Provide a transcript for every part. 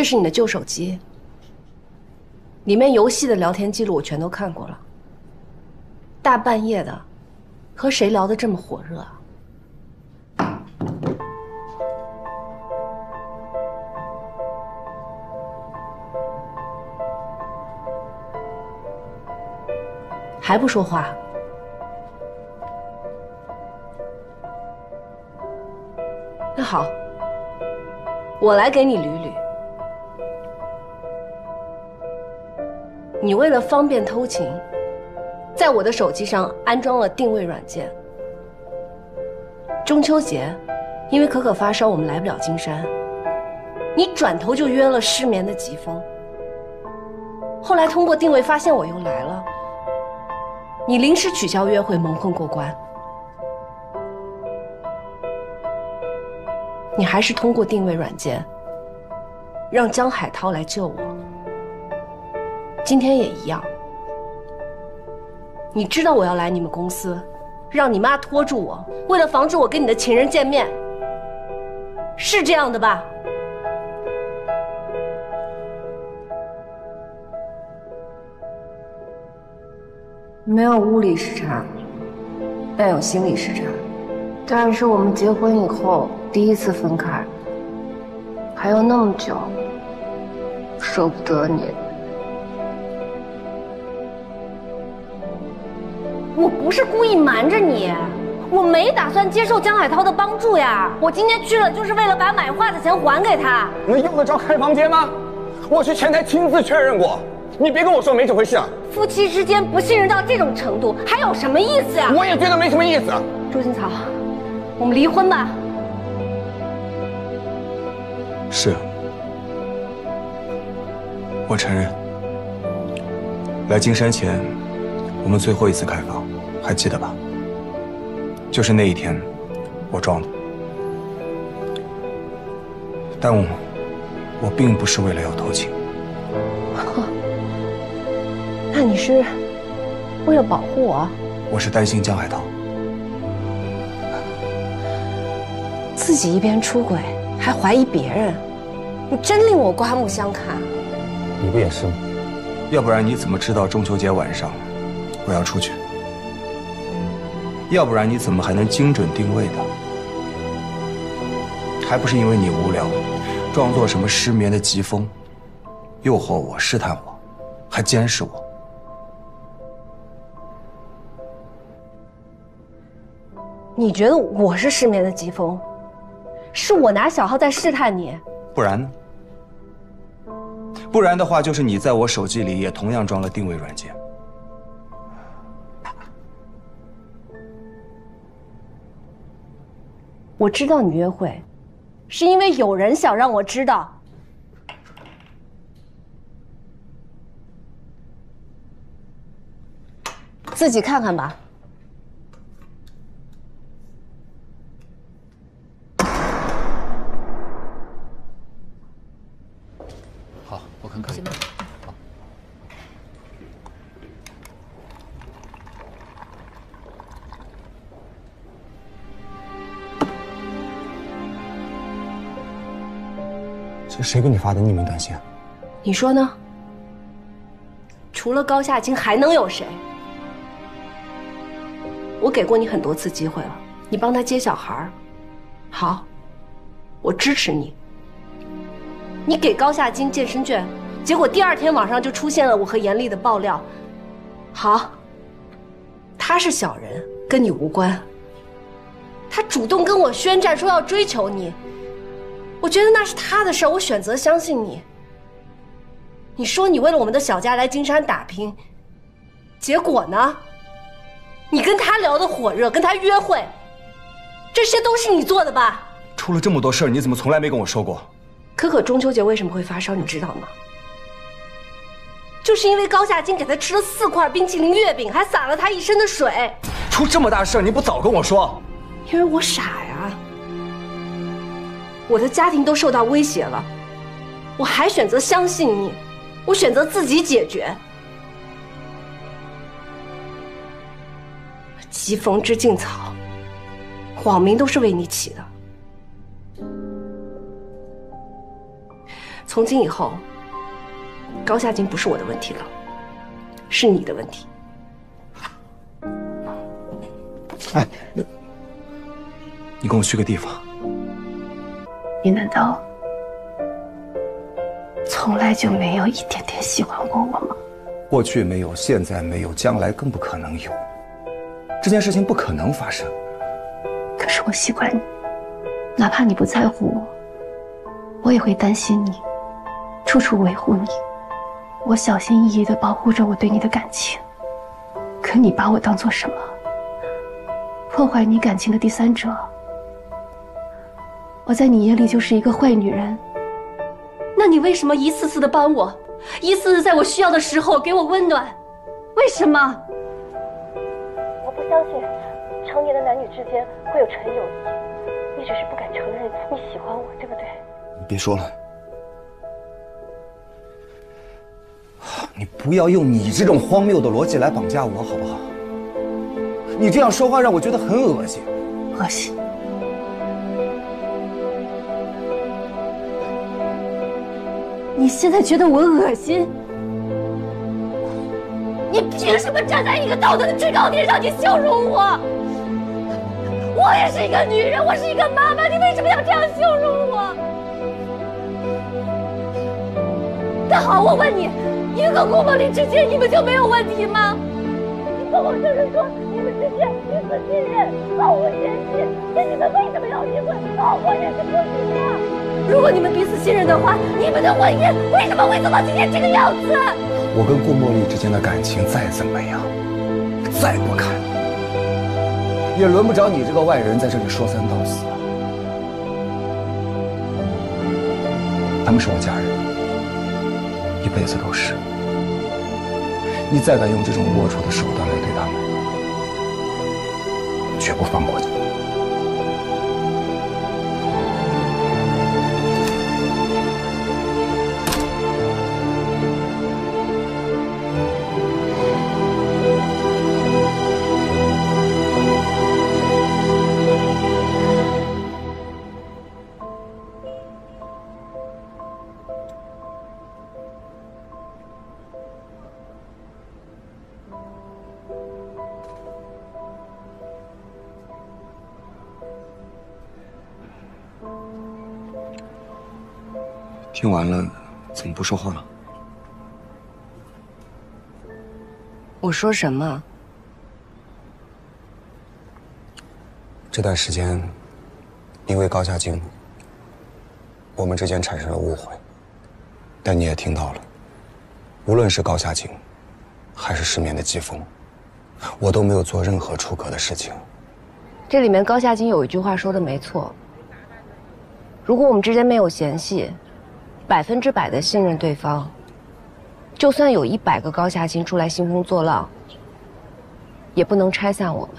这是你的旧手机，里面游戏的聊天记录我全都看过了。大半夜的，和谁聊得这么火热啊？还不说话？那好，我来给你捋捋。你为了方便偷情，在我的手机上安装了定位软件。中秋节，因为可可发烧，我们来不了金山，你转头就约了失眠的疾风。后来通过定位发现我又来了。你临时取消约会，蒙混过关。你还是通过定位软件让江海涛来救我。今天也一样。你知道我要来你们公司，让你妈拖住我，为了防止我跟你的情人见面，是这样的吧？没有物理时差，但有心理时差。但是我们结婚以后第一次分开，还有那么久，舍不得你。我不是故意瞒着你，我没打算接受江海涛的帮助呀。我今天去了，就是为了把买画的钱还给他。那用得着开房间吗？我去前台亲自确认过。你别跟我说没这回事啊！夫妻之间不信任到这种程度，还有什么意思呀？我也觉得没什么意思。朱青草，我们离婚吧。是，我承认。来金山前，我们最后一次开房，还记得吧？就是那一天，我撞的。但我，我并不是为了要偷情。那你是为了保护我？我是担心江海涛，自己一边出轨还怀疑别人，你真令我刮目相看。你不也是吗？要不然你怎么知道中秋节晚上我要出去？要不然你怎么还能精准定位的？还不是因为你无聊，装作什么失眠的疾风，诱惑我、试探我，还监视我。你觉得我是失眠的疾风？是我拿小号在试探你？不然呢？不然的话，就是你在我手机里也同样装了定位软件。我知道你约会，是因为有人想让我知道。自己看看吧。这谁给你发的匿名短信？你说呢？除了高夏晶，还能有谁？我给过你很多次机会了，你帮他接小孩好，我支持你。你给高夏晶健身券，结果第二天网上就出现了我和严厉的爆料。好，他是小人，跟你无关。他主动跟我宣战，说要追求你。我觉得那是他的事儿，我选择相信你。你说你为了我们的小家来金山打拼，结果呢？你跟他聊得火热，跟他约会，这些都是你做的吧？出了这么多事儿，你怎么从来没跟我说过？可可中秋节为什么会发烧，你知道吗？就是因为高夏金给他吃了四块冰淇淋月饼，还洒了他一身的水。出这么大事儿，你不早跟我说？因为我傻呀。我的家庭都受到威胁了，我还选择相信你，我选择自己解决。疾风知劲草，网名都是为你起的。从今以后，高夏金不是我的问题了，是你的问题。哎，你跟我去个地方。你难道从来就没有一点点喜欢过我吗？过去没有，现在没有，将来更不可能有。这件事情不可能发生。可是我喜欢你，哪怕你不在乎我，我也会担心你，处处维护你。我小心翼翼地保护着我对你的感情。可你把我当做什么？破坏你感情的第三者？我在你眼里就是一个坏女人。那你为什么一次次的帮我，一次次在我需要的时候给我温暖？为什么？我不相信成年的男女之间会有纯友谊。你只是不敢承认你喜欢我，对不对？你别说了，你不要用你这种荒谬的逻辑来绑架我，好不好？你这样说话让我觉得很恶心。恶心。你现在觉得我恶心？你凭什么站在一个道德的制高点上去羞辱我？我也是一个女人，我是一个妈妈，你为什么要这样羞辱我？那好，我问你，你和顾梦玲之间，你们就没有问题吗？你跟我就是说，你们之间彼此信任，毫无嫌隙，那你们为什么要离婚？我也是不行的。如果你们彼此信任的话，你们的婚姻为什么会走到今天这个样子？我跟顾茉莉之间的感情再怎么样，再不堪，也轮不着你这个外人在这里说三道四。他们是我家人，一辈子都是。你再敢用这种龌龊的手段来对他们，绝不放过你。听完了，怎么不说话了？我说什么？这段时间，因为高夏静，我们之间产生了误会。但你也听到了，无论是高夏静，还是失眠的季风，我都没有做任何出格的事情。这里面高夏金有一句话说的没错。如果我们之间没有嫌隙，百分之百的信任对方，就算有一百个高夏金出来兴风作浪，也不能拆散我们。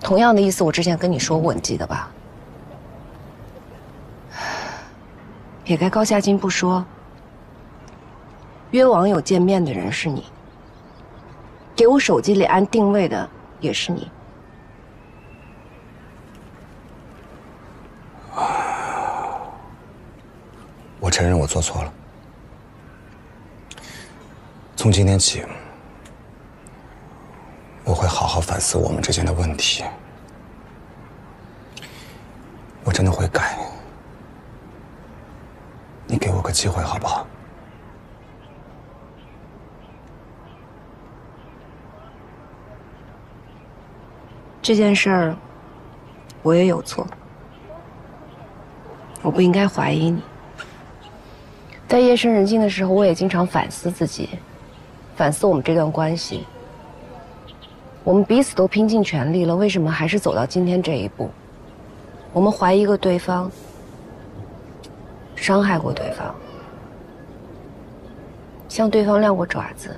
同样的意思，我之前跟你说过，你记得吧？撇开高夏金不说，约网友见面的人是你，给我手机里安定位的也是你。我承认我做错了。从今天起，我会好好反思我们之间的问题。我真的会改。你给我个机会好不好？这件事儿，我也有错，我不应该怀疑你。在夜深人静的时候，我也经常反思自己，反思我们这段关系。我们彼此都拼尽全力了，为什么还是走到今天这一步？我们怀疑过对方，伤害过对方，向对方亮过爪子，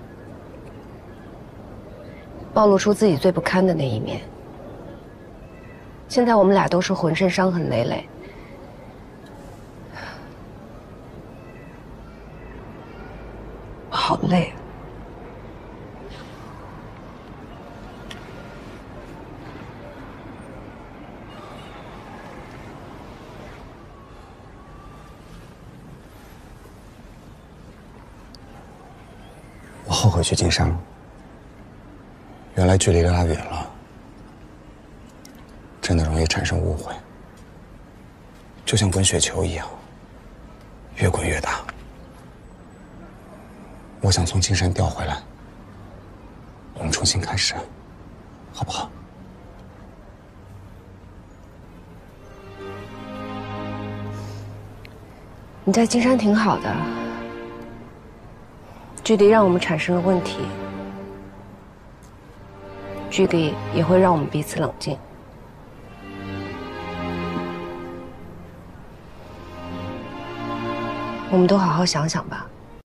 暴露出自己最不堪的那一面。现在我们俩都是浑身伤痕累累，好累。我后悔去金山了原来距离拉远了真的容易产生误会。就像滚雪球一样越滚越大。我想从金山调回来，我们重新开始，好不好？你在金山挺好的，距离让我们产生了问题，距离也会让我们彼此冷静。我们都好好想想吧。